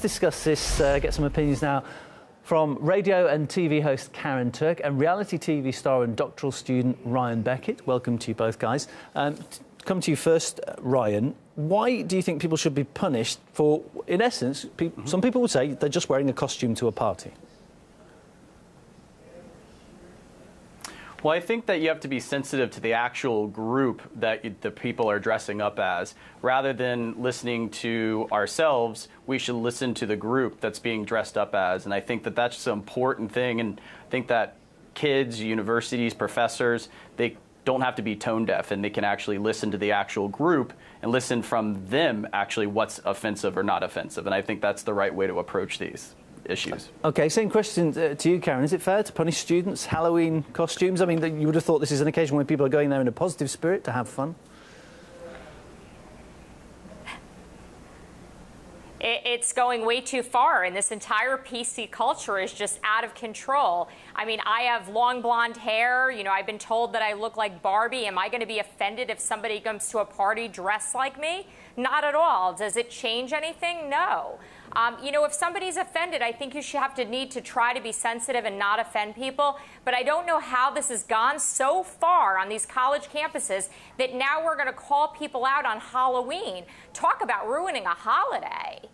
discuss this, uh, get some opinions now from radio and TV host Karyn Turk and reality TV star and doctoral student Ryan Beckett. Welcome to you both, guys. Um, come to you first, uh, Ryan. Why do you think people should be punished for, in essence, pe mm -hmm. some people would say they're just wearing a costume to a party? Well, I think that you have to be sensitive to the actual group that the people are dressing up as. Rather than listening to ourselves, we should listen to the group that's being dressed up as. And I think that that's an important thing. And I think that kids, universities, professors, they don't have to be tone deaf and they can actually listen to the actual group and listen from them actually what's offensive or not offensive. And I think that's the right way to approach these issues. Okay, same question uh, to you, Karyn. Is it fair to punish students' Halloween costumes? I mean, you would have thought this is an occasion when people are going there in a positive spirit to have fun. It's going way too far, and this entire PC culture is just out of control. I mean, I have long blonde hair. You know, I've been told that I look like Barbie. Am I going to be offended if somebody comes to a party dressed like me? Not at all. Does it change anything? No. Um, you know, if somebody's offended, I think you should have to need to try to be sensitive and not offend people. But I don't know how this has gone so far on these college campuses that now we're going to call people out on Halloween. Talk about ruining a holiday.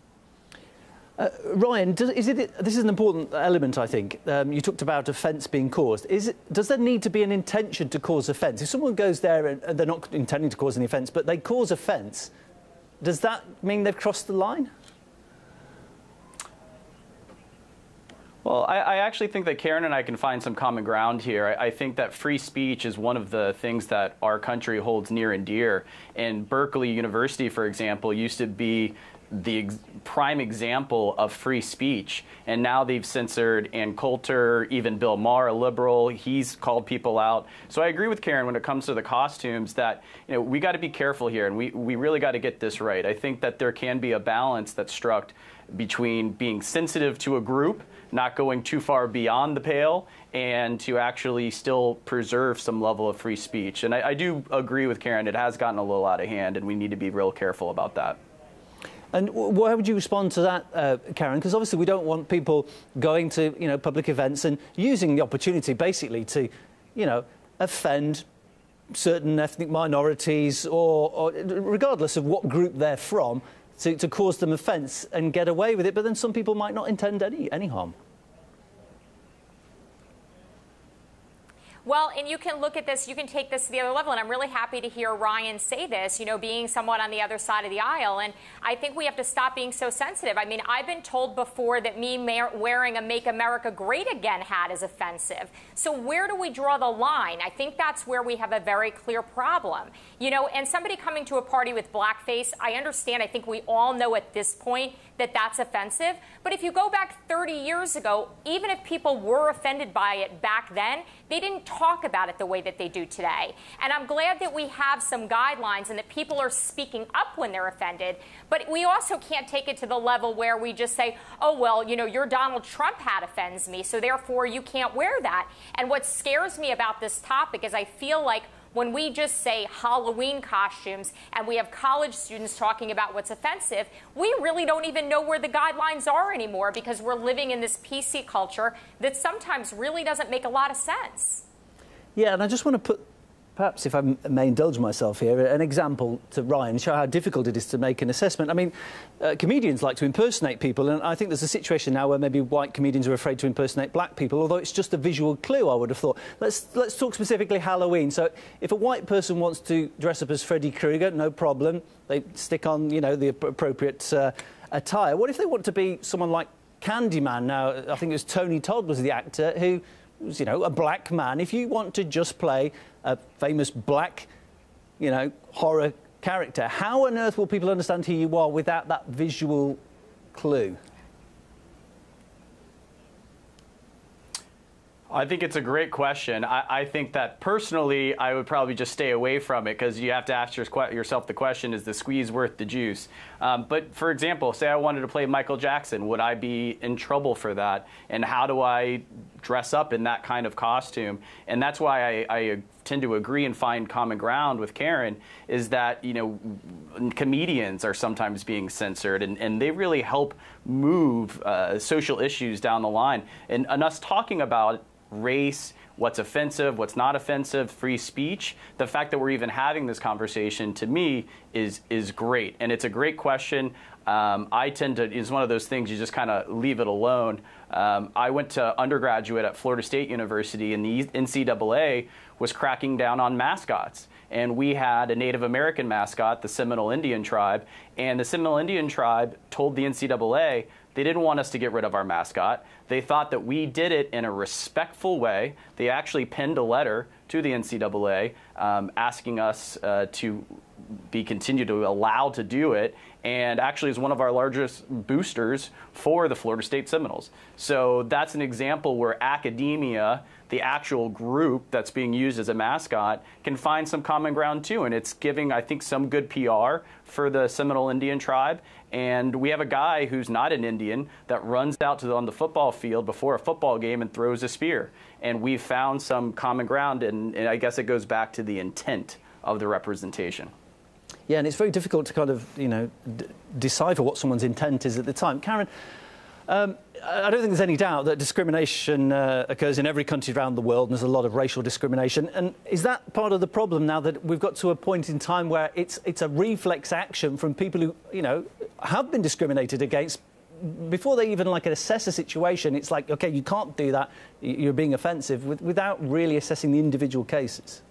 Uh, Ryan, does, is it, this is an important element, I think. Um, you talked about offence being caused. It, does there need to be an intention to cause offence? If someone goes there and, and they're not intending to cause any offence, but they cause offence, does that mean they've crossed the line? Well, I, I, actually think that Karyn and I can find some common ground here. I, I, think that free speech is one of the things that our country holds near and dear. And Berkeley University, for example, used to be the ex prime example of free speech. And now they've censored Ann Coulter, even Bill Maher, a liberal. He's called people out. So I agree with Karyn when it comes to the costumes that you know we got to be careful here, and we we really got to get this right. I think that there can be a balance that's struck between being sensitive to a group not going too far beyond the pale and to actually still preserve some level of free speech. And I, I do agree with Karyn, it has gotten a little out of hand, and we need to be real careful about that. And why would you respond to that, uh, Karyn? Because obviously we don't want people going to you know public events and using the opportunity basically to, you know, offend certain ethnic minorities or, or regardless of what group they're from, to, to cause them offence and get away with it. But then some people might not intend any any harm. Well, and you can look at this, you can take this to the other level, and I'm really happy to hear Ryan say this, you know, being somewhat on the other side of the aisle. And I think we have to stop being so sensitive. I mean, I've been told before that me wearing a Make America Great Again hat is offensive. So where do we draw the line? I think that's where we have a very clear problem. You know, and somebody coming to a party with blackface, I understand, I think we all know at this point that that's offensive. But if you go back 30 years ago, even if people were offended by it back then, they didn't talk about it the way that they do today. And I'm glad that we have some guidelines and that people are speaking up when they're offended. But we also can't take it to the level where we just say, oh, well, you know, your Donald Trump hat offends me, so therefore you can't wear that. And what scares me about this topic is I feel like when we just say Halloween costumes and we have college students talking about what's offensive, we really don't even know where the guidelines are anymore because we're living in this PC culture that sometimes really doesn't make a lot of sense. Yeah, and I just want to put perhaps if I may indulge myself here, an example to Ryan, show how difficult it is to make an assessment. I mean, uh, comedians like to impersonate people, and I think there's a situation now where maybe white comedians are afraid to impersonate black people, although it's just a visual clue, I would have thought. Let's, let's talk specifically Halloween. So if a white person wants to dress up as Freddy Krueger, no problem. They stick on, you know, the appropriate uh, attire. What if they want to be someone like Candyman? Now, I think it was Tony Todd was the actor who you know, a black man. If you want to just play a famous black, you know, horror character. How on earth will people understand who you are without that visual clue? I think it's a great question. I, I, think that personally, I would probably just stay away from it because you have to ask your, yourself the question: Is the squeeze worth the juice? Um, but for example, say I wanted to play Michael Jackson, would I be in trouble for that? And how do I dress up in that kind of costume? And that's why I, I tend to agree and find common ground with Karyn is that, you know, comedians are sometimes being censored and, and they really help move uh, social issues down the line. And, and us talking about race, what's offensive, what's not offensive, free speech. The fact that we're even having this conversation to me is is great, and it's a great question. Um, I tend to it's one of those things you just kind of leave it alone. Um, I went to undergraduate at Florida State University, and the NCAA was cracking down on mascots. And we had a Native American mascot, the Seminole Indian tribe, and the Seminole Indian tribe told the NCAA they didn't want us to get rid of our mascot. They thought that we did it in a respectful way. They actually penned a letter to the NCAA um, asking us uh, to be continued to allow to do it and actually is one of our largest boosters for the Florida State Seminoles. So that's an example where academia, the actual group that's being used as a mascot, can find some common ground too. And it's giving, I think, some good PR for the Seminole Indian tribe. And we have a guy who's not an Indian that runs out to the, on the football field before a football game and throws a spear. And we've found some common ground, and, and I guess it goes back to the intent of the representation. Yeah, and it's very difficult to kind of, you know, decipher what someone's intent is at the time. Karyn, um, I don't think there's any doubt that discrimination uh, occurs in every country around the world, and there's a lot of racial discrimination. And is that part of the problem now that we've got to a point in time where it's, it's a reflex action from people who, you know, have been discriminated against before they even like assess a situation? It's like, okay, you can't do that. You're being offensive with, without really assessing the individual cases.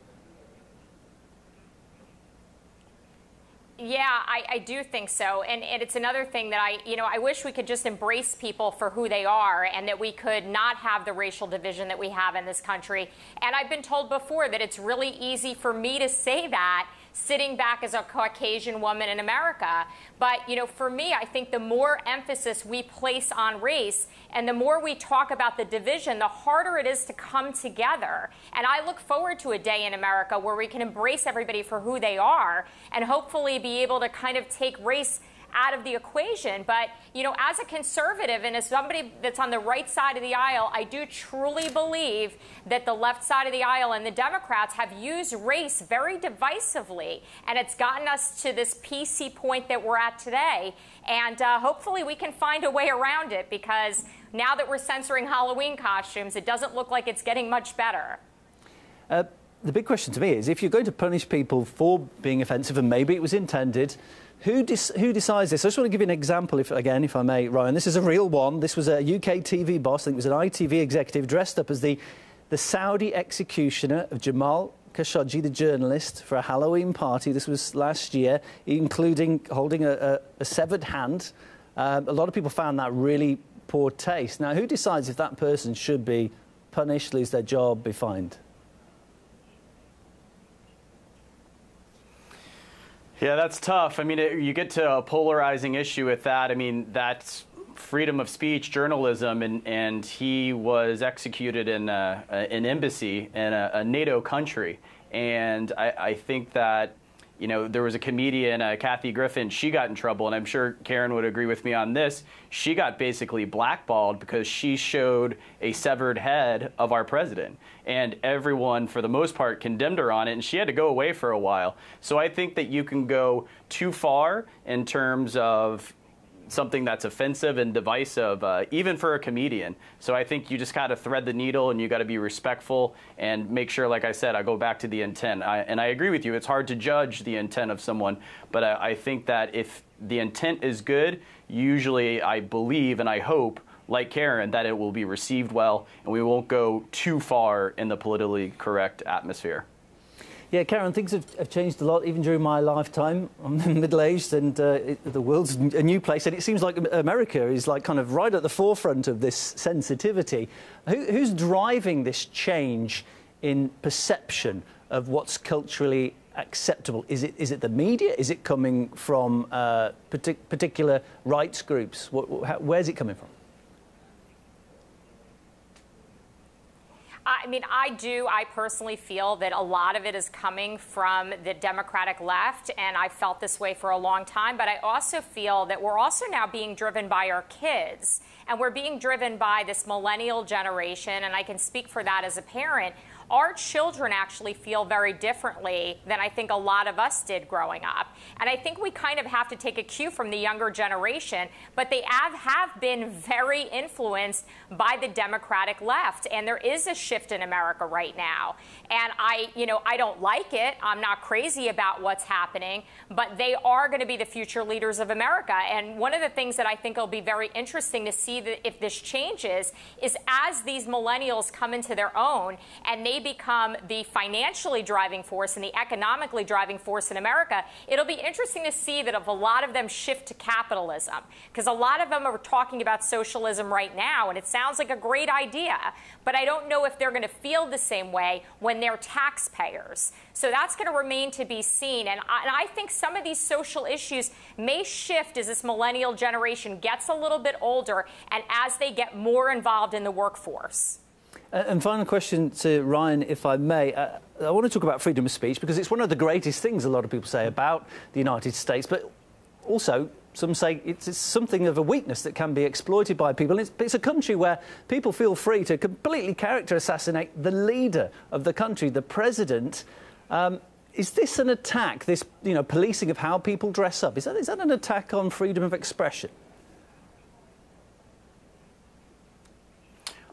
Yeah, I, I, do think so. And, and, it's another thing that I, you know, I wish we could just embrace people for who they are and that we could not have the racial division that we have in this country. And I've been told before that it's really easy for me to say that sitting back as a Caucasian woman in America. But, you know, for me, I think the more emphasis we place on race and the more we talk about the division, the harder it is to come together. And I look forward to a day in America where we can embrace everybody for who they are and hopefully be able to kind of take race out of the equation. But, you know, as a conservative and as somebody that's on the right side of the aisle, I do truly believe that the left side of the aisle and the Democrats have used race very divisively. And it's gotten us to this PC point that we're at today. And uh, hopefully we can find a way around it because now that we're censoring Halloween costumes, it doesn't look like it's getting much better. Uh, the big question to me is if you're going to punish people for being offensive, and maybe it was intended, who, who decides this? I just want to give you an example, if, again, if I may, Ryan. This is a real one. This was a UK TV boss, I think it was an ITV executive, dressed up as the, the Saudi executioner of Jamal Khashoggi, the journalist, for a Halloween party. This was last year, including holding a, a, a severed hand. Um, a lot of people found that really poor taste. Now, who decides if that person should be punished, lose their job, be fined? Yeah, that's tough. I mean, it, you get to a polarizing issue with that. I mean, that's freedom of speech journalism, and, and he was executed in a, an embassy in a, a NATO country. And I, I think that you know, there was a comedian, uh, Kathy Griffin, she got in trouble, and I'm sure Karyn would agree with me on this. She got basically blackballed because she showed a severed head of our president. And everyone, for the most part, condemned her on it, and she had to go away for a while. So I think that you can go too far in terms of something that's offensive and divisive, uh, even for a comedian. So I think you just got to thread the needle and you got to be respectful and make sure, like I said, I go back to the intent. I, and I agree with you, it's hard to judge the intent of someone, but I, I think that if the intent is good, usually I believe and I hope like Karyn, that it will be received well and we won't go too far in the politically correct atmosphere. Yeah, Karyn, things have, have, changed a lot even during my lifetime. I'm middle-aged and uh, it, the world's a new place and it seems like America is like kind of right at the forefront of this sensitivity. Who, who's driving this change in perception of what's culturally acceptable? Is it, is it the media? Is it coming from uh, partic particular rights groups? What, how, where's it coming from? I mean, I do. I personally feel that a lot of it is coming from the Democratic left, and I felt this way for a long time. But I also feel that we're also now being driven by our kids, and we're being driven by this millennial generation, and I can speak for that as a parent our children actually feel very differently than I think a lot of us did growing up. And I think we kind of have to take a cue from the younger generation, but they have, have been very influenced by the Democratic left. And there is a shift in America right now. And I, you know, I don't like it. I'm not crazy about what's happening, but they are going to be the future leaders of America. And one of the things that I think will be very interesting to see if this changes is as these millennials come into their own and they become the financially driving force and the economically driving force in America, it'll be interesting to see that if a lot of them shift to capitalism, because a lot of them are talking about socialism right now, and it sounds like a great idea, but I don't know if they're going to feel the same way when they're taxpayers. So that's going to remain to be seen. And I, and I think some of these social issues may shift as this millennial generation gets a little bit older and as they get more involved in the workforce. And final question to Ryan, if I may. Uh, I want to talk about freedom of speech because it's one of the greatest things a lot of people say about the United States, but also some say it's, it's something of a weakness that can be exploited by people. It's, it's, a country where people feel free to completely character assassinate the leader of the country, the president. Um, is this an attack, this you know, policing of how people dress up? Is that, is that an attack on freedom of expression?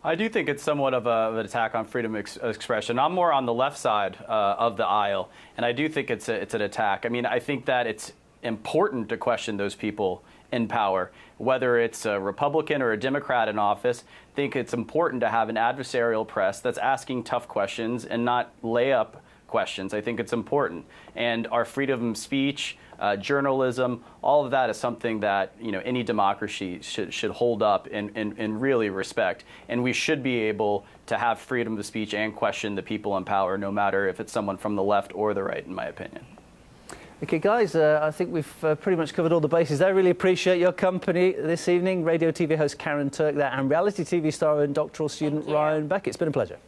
I do think it's somewhat of, a, of an attack on freedom of ex expression. I'm more on the left side uh, of the aisle, and I do think it's, a, it's an attack. I mean, I think that it's important to question those people in power, whether it's a Republican or a Democrat in office. I think it's important to have an adversarial press that's asking tough questions and not layup questions. I think it's important. And our freedom of speech, uh, journalism, all of that is something that you know any democracy should, should hold up and, and, and really respect. And we should be able to have freedom of speech and question the people in power, no matter if it's someone from the left or the right, in my opinion. Okay, guys, uh, I think we've uh, pretty much covered all the bases. I really appreciate your company this evening. Radio TV host Karyn Turk there and reality TV star and doctoral student Ryan Beck. It's been a pleasure.